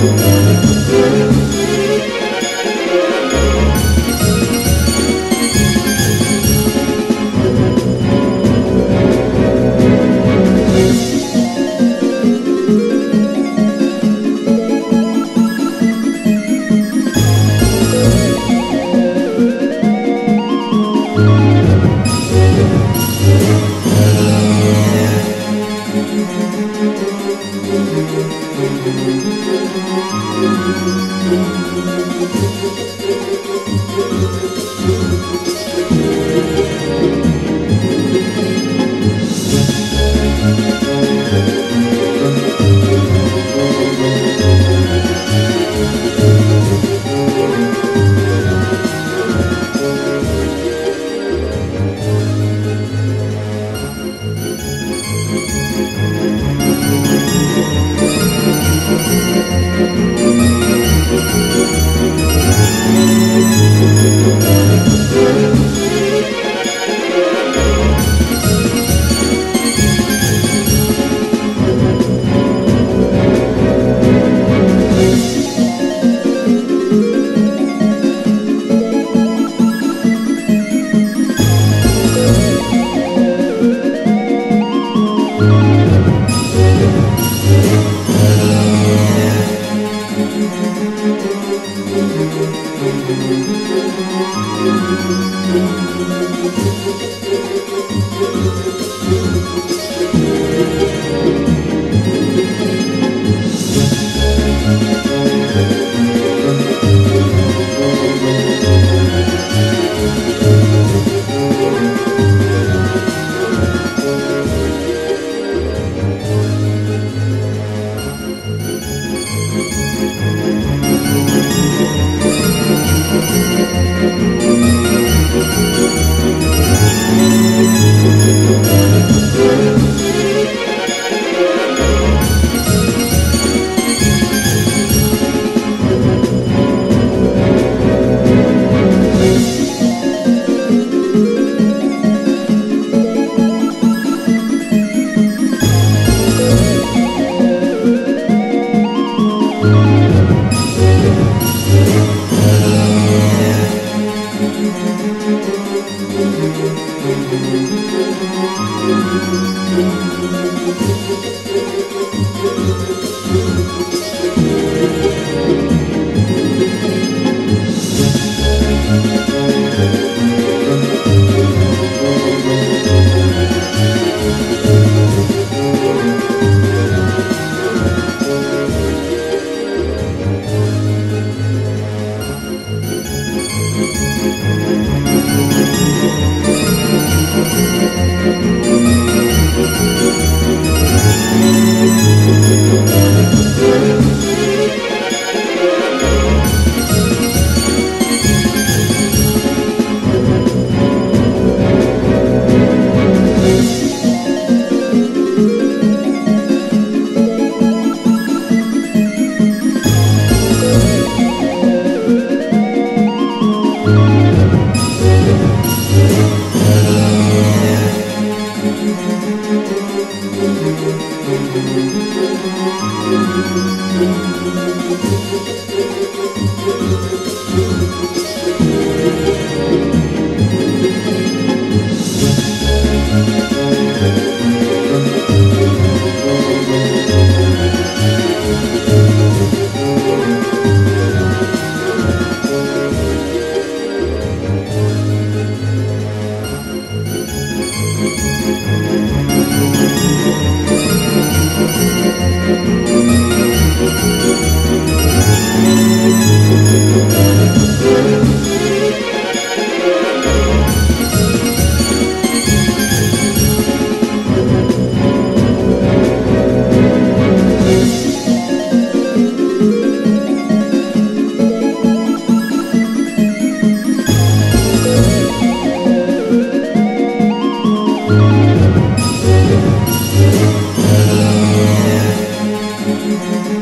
Música Thank you.